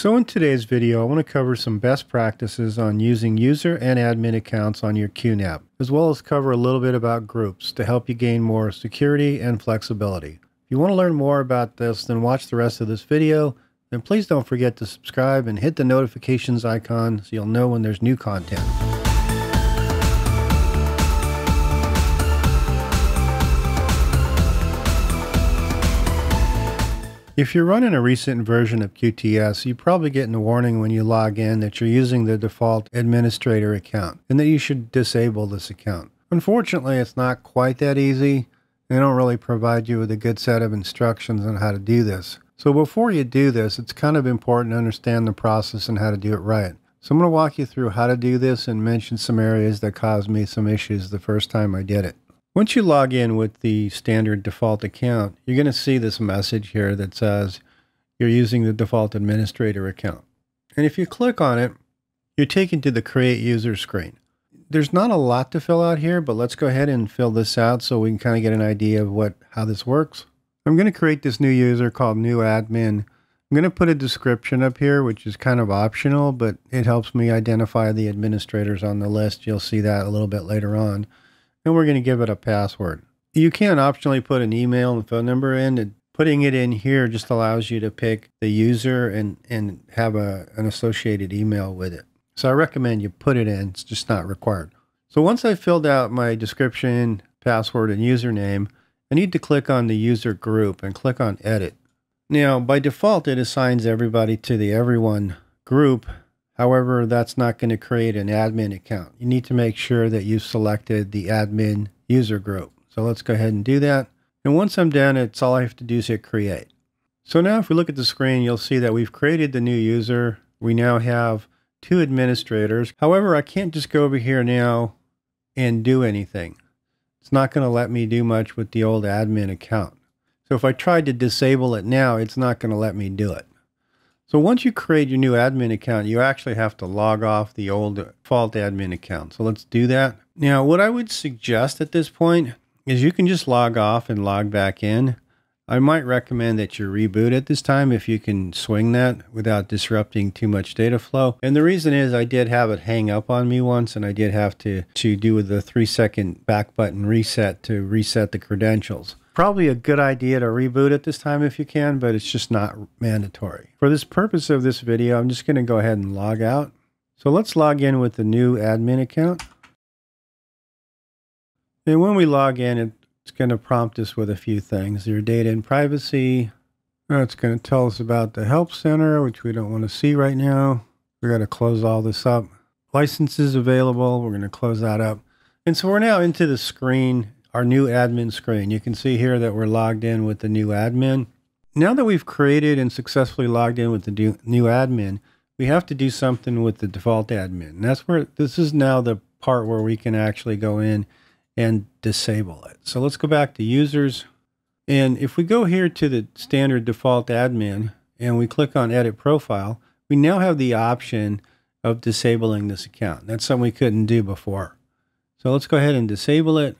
So in today's video, I want to cover some best practices on using user and admin accounts on your QNAP, as well as cover a little bit about groups to help you gain more security and flexibility. If you want to learn more about this, then watch the rest of this video, and please don't forget to subscribe and hit the notifications icon so you'll know when there's new content. If you're running a recent version of QTS, you probably get a warning when you log in that you're using the default administrator account and that you should disable this account. Unfortunately, it's not quite that easy. They don't really provide you with a good set of instructions on how to do this. So before you do this, it's kind of important to understand the process and how to do it right. So I'm going to walk you through how to do this and mention some areas that caused me some issues the first time I did it. Once you log in with the standard default account, you're going to see this message here that says you're using the default administrator account. And if you click on it, you're taken to the create user screen. There's not a lot to fill out here, but let's go ahead and fill this out so we can kind of get an idea of what how this works. I'm going to create this new user called new admin. I'm going to put a description up here, which is kind of optional, but it helps me identify the administrators on the list. You'll see that a little bit later on and we're going to give it a password. You can optionally put an email and phone number in. And putting it in here just allows you to pick the user and, and have a, an associated email with it. So I recommend you put it in. It's just not required. So once I've filled out my description, password, and username, I need to click on the user group and click on edit. Now, by default, it assigns everybody to the everyone group However, that's not going to create an admin account. You need to make sure that you've selected the admin user group. So let's go ahead and do that. And once I'm done, it's all I have to do is hit create. So now if we look at the screen, you'll see that we've created the new user. We now have two administrators. However, I can't just go over here now and do anything. It's not going to let me do much with the old admin account. So if I tried to disable it now, it's not going to let me do it. So once you create your new admin account, you actually have to log off the old default admin account. So let's do that. Now, what I would suggest at this point is you can just log off and log back in. I might recommend that you reboot at this time if you can swing that without disrupting too much data flow. And the reason is I did have it hang up on me once and I did have to, to do with the three second back button reset to reset the credentials. Probably a good idea to reboot at this time if you can, but it's just not mandatory. For this purpose of this video, I'm just going to go ahead and log out. So let's log in with the new admin account. And when we log in, it's going to prompt us with a few things. Your data and privacy. Uh, it's going to tell us about the help center, which we don't want to see right now. We got to close all this up. Licenses available. We're going to close that up. And so we're now into the screen our new admin screen. You can see here that we're logged in with the new admin. Now that we've created and successfully logged in with the new admin, we have to do something with the default admin. And that's where this is now the part where we can actually go in and disable it. So let's go back to users. And if we go here to the standard default admin and we click on edit profile, we now have the option of disabling this account. That's something we couldn't do before. So let's go ahead and disable it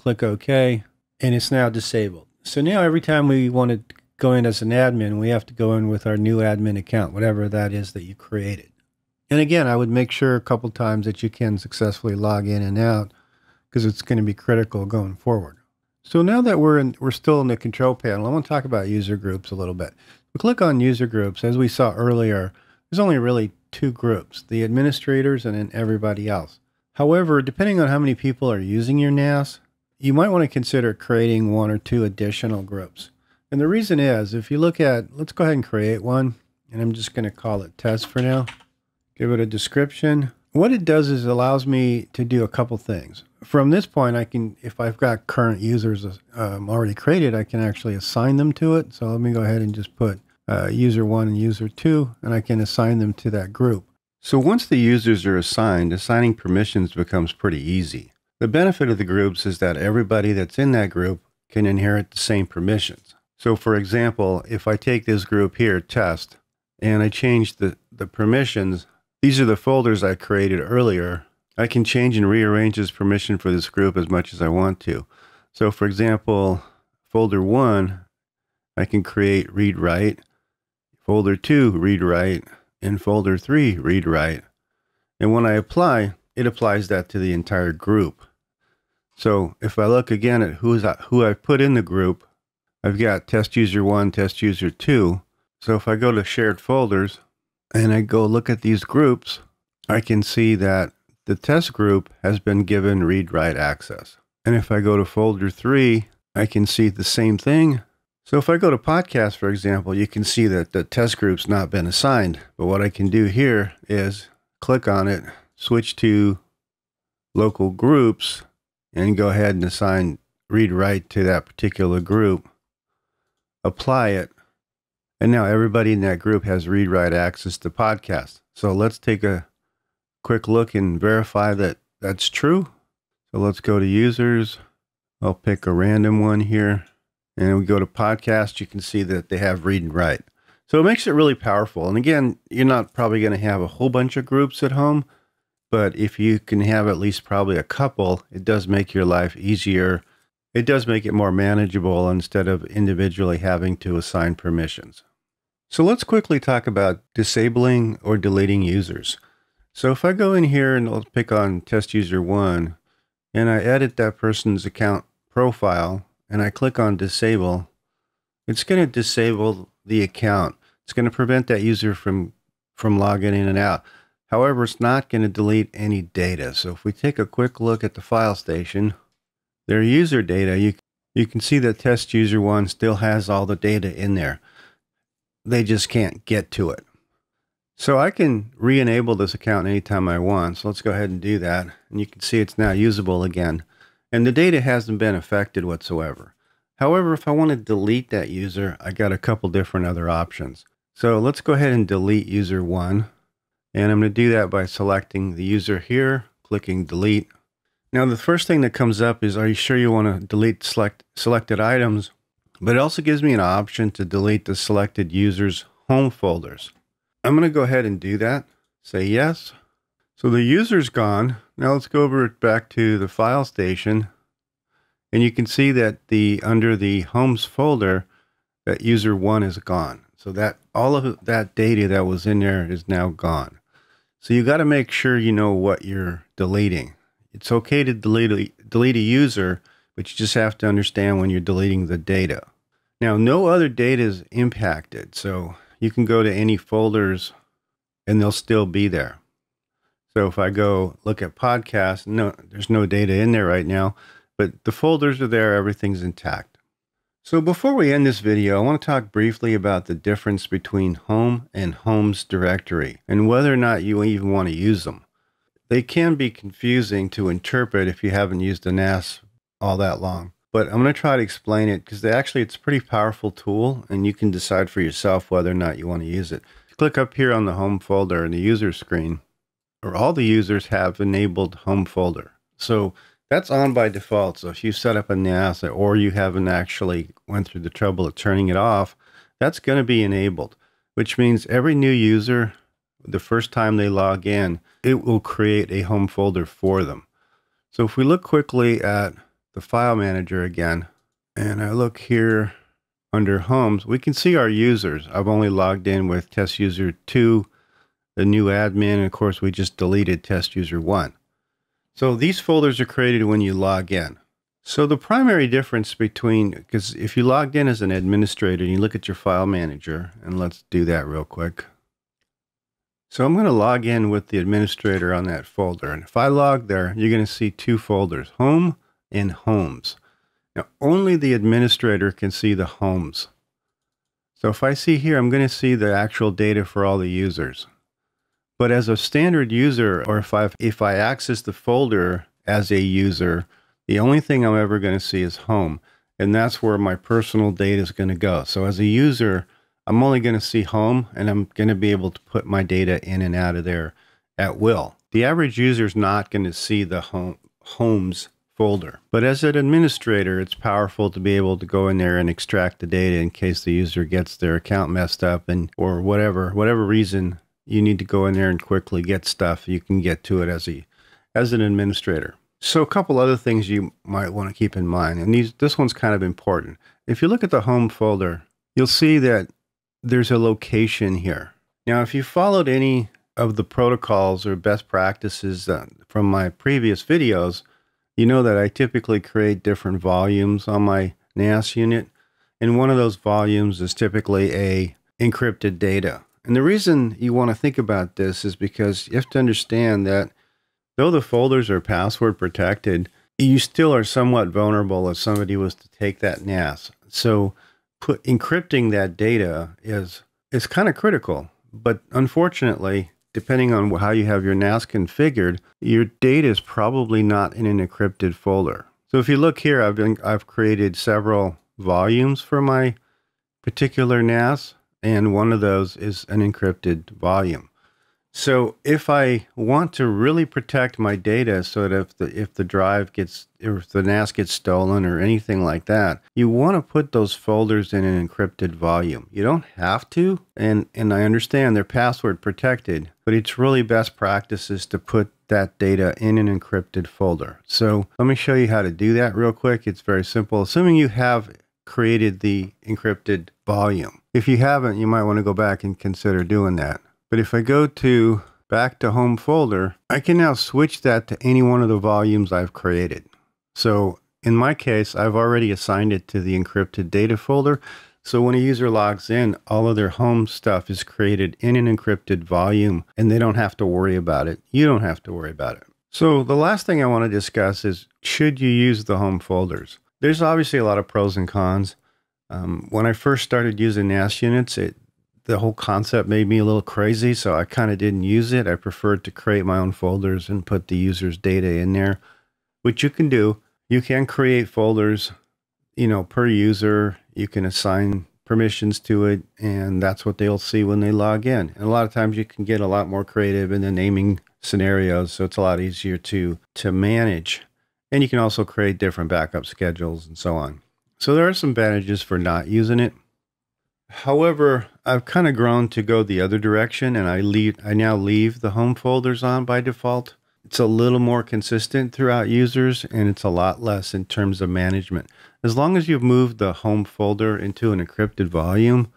click OK, and it's now disabled. So now every time we want to go in as an admin, we have to go in with our new admin account, whatever that is that you created. And again, I would make sure a couple times that you can successfully log in and out because it's going to be critical going forward. So now that we're in, we're still in the control panel, I want to talk about user groups a little bit. We click on user groups. As we saw earlier, there's only really two groups, the administrators and then everybody else. However, depending on how many people are using your NAS, you might want to consider creating one or two additional groups. And the reason is, if you look at, let's go ahead and create one, and I'm just going to call it test for now. Give it a description. What it does is it allows me to do a couple things. From this point, I can, if I've got current users um, already created, I can actually assign them to it. So let me go ahead and just put uh, user one and user two, and I can assign them to that group. So once the users are assigned, assigning permissions becomes pretty easy. The benefit of the groups is that everybody that's in that group can inherit the same permissions. So for example, if I take this group here, test, and I change the, the permissions, these are the folders I created earlier. I can change and rearrange this permission for this group as much as I want to. So for example, folder one, I can create read write. folder 2 read write, and folder 3 read write. And when I apply, it applies that to the entire group. So if I look again at who's who I've put in the group, I've got test user 1, test user 2. So if I go to shared folders and I go look at these groups, I can see that the test group has been given read write access. And if I go to folder 3, I can see the same thing. So if I go to podcast, for example, you can see that the test group's not been assigned. But what I can do here is click on it, switch to local groups, and go ahead and assign read write to that particular group, apply it, and now everybody in that group has read write access to podcast. So let's take a quick look and verify that that's true. So let's go to users. I'll pick a random one here. And we go to podcast, you can see that they have read and write. So it makes it really powerful. And again, you're not probably going to have a whole bunch of groups at home, but if you can have at least probably a couple, it does make your life easier. It does make it more manageable instead of individually having to assign permissions. So let's quickly talk about disabling or deleting users. So if I go in here and I'll pick on test user one and I edit that person's account profile and I click on disable, it's going to disable the account. It's going to prevent that user from, from logging in and out. However, it's not going to delete any data. So if we take a quick look at the file station, their user data, you, you can see that test user one still has all the data in there. They just can't get to it. So I can re-enable this account anytime I want. So let's go ahead and do that. And you can see it's now usable again. And the data hasn't been affected whatsoever. However, if I want to delete that user, I got a couple different other options. So let's go ahead and delete user one. And I'm going to do that by selecting the user here, clicking delete. Now the first thing that comes up is, are you sure you want to delete select selected items? But it also gives me an option to delete the selected user's home folders. I'm going to go ahead and do that. Say yes. So the user's gone. Now let's go over back to the file station. And you can see that the under the homes folder, that user one is gone. So that all of that data that was in there is now gone. So you got to make sure you know what you're deleting. It's okay to delete a, delete a user, but you just have to understand when you're deleting the data. Now, no other data is impacted. So you can go to any folders and they'll still be there. So if I go look at podcasts, no, there's no data in there right now, but the folders are there, everything's intact. So before we end this video, I want to talk briefly about the difference between home and homes directory and whether or not you even want to use them. They can be confusing to interpret if you haven't used a NAS all that long but I'm going to try to explain it because actually it's a pretty powerful tool and you can decide for yourself whether or not you want to use it. Click up here on the home folder in the user screen, or all the users have enabled home folder. So that's on by default. So if you set up a NAS or you haven't actually went through the trouble of turning it off, that's going to be enabled, which means every new user, the first time they log in, it will create a home folder for them. So if we look quickly at the file manager again, and I look here under homes, we can see our users. I've only logged in with test user 2, the new admin, and of course we just deleted test user 1. So these folders are created when you log in. So the primary difference between, because if you logged in as an administrator and you look at your file manager, and let's do that real quick. So I'm going to log in with the administrator on that folder. And if I log there, you're going to see two folders, home and homes. Now, only the administrator can see the homes. So if I see here, I'm going to see the actual data for all the users. But as a standard user, or if I if I access the folder as a user, the only thing I'm ever going to see is home. And that's where my personal data is going to go. So as a user, I'm only going to see home and I'm going to be able to put my data in and out of there at will. The average user is not going to see the home homes folder. But as an administrator, it's powerful to be able to go in there and extract the data in case the user gets their account messed up and or whatever, whatever reason you need to go in there and quickly get stuff, you can get to it as a as an administrator. So a couple other things you might want to keep in mind, and these this one's kind of important. If you look at the home folder, you'll see that there's a location here. Now, if you followed any of the protocols or best practices uh, from my previous videos, you know that I typically create different volumes on my NAS unit. And one of those volumes is typically a encrypted data. And the reason you want to think about this is because you have to understand that though the folders are password protected, you still are somewhat vulnerable if somebody was to take that NAS. So put encrypting that data is is kind of critical. But unfortunately, depending on how you have your NAS configured, your data is probably not in an encrypted folder. So if you look here, I've been I've created several volumes for my particular NAS, and one of those is an encrypted volume. So if I want to really protect my data so that if the if the drive gets if the NAS gets stolen or anything like that, you want to put those folders in an encrypted volume. You don't have to, and and I understand they're password protected, but it's really best practices to put that data in an encrypted folder. So let me show you how to do that real quick. It's very simple. Assuming you have created the encrypted volume. If you haven't, you might want to go back and consider doing that. But if I go to back to home folder, I can now switch that to any one of the volumes I've created. So in my case, I've already assigned it to the encrypted data folder. So when a user logs in, all of their home stuff is created in an encrypted volume and they don't have to worry about it. You don't have to worry about it. So the last thing I want to discuss is should you use the home folders? There's obviously a lot of pros and cons. Um, when I first started using NAS units, it the whole concept made me a little crazy, so I kind of didn't use it. I preferred to create my own folders and put the user's data in there, which you can do. You can create folders, you know, per user. You can assign permissions to it, and that's what they'll see when they log in. And a lot of times you can get a lot more creative in the naming scenarios, so it's a lot easier to to manage. And you can also create different backup schedules and so on. So there are some advantages for not using it. However, I've kind of grown to go the other direction and I leave I now leave the home folders on by default. It's a little more consistent throughout users and it's a lot less in terms of management. As long as you've moved the home folder into an encrypted volume,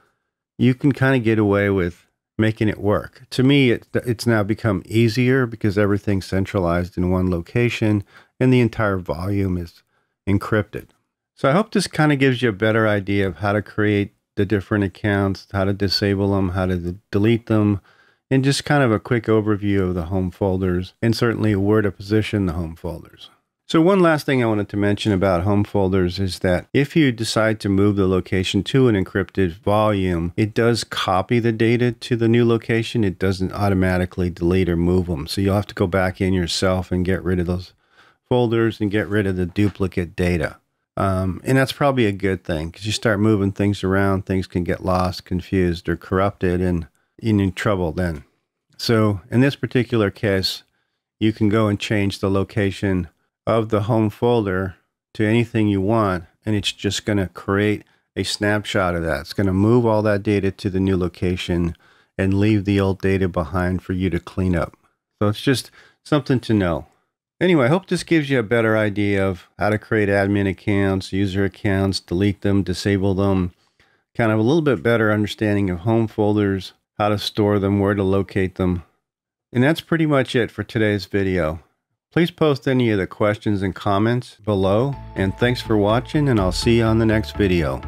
you can kind of get away with making it work. To me, it, it's now become easier because everything's centralized in one location and the entire volume is encrypted. So I hope this kind of gives you a better idea of how to create the different accounts, how to disable them, how to delete them, and just kind of a quick overview of the home folders and certainly where to position the home folders. So one last thing I wanted to mention about home folders is that if you decide to move the location to an encrypted volume, it does copy the data to the new location. It doesn't automatically delete or move them. So you'll have to go back in yourself and get rid of those folders and get rid of the duplicate data. Um, and that's probably a good thing because you start moving things around, things can get lost, confused, or corrupted, and you're in trouble then. So in this particular case, you can go and change the location of the home folder to anything you want, and it's just going to create a snapshot of that. It's going to move all that data to the new location and leave the old data behind for you to clean up. So it's just something to know. Anyway, I hope this gives you a better idea of how to create admin accounts, user accounts, delete them, disable them, kind of a little bit better understanding of home folders, how to store them, where to locate them. And that's pretty much it for today's video. Please post any of the questions and comments below, and thanks for watching, and I'll see you on the next video.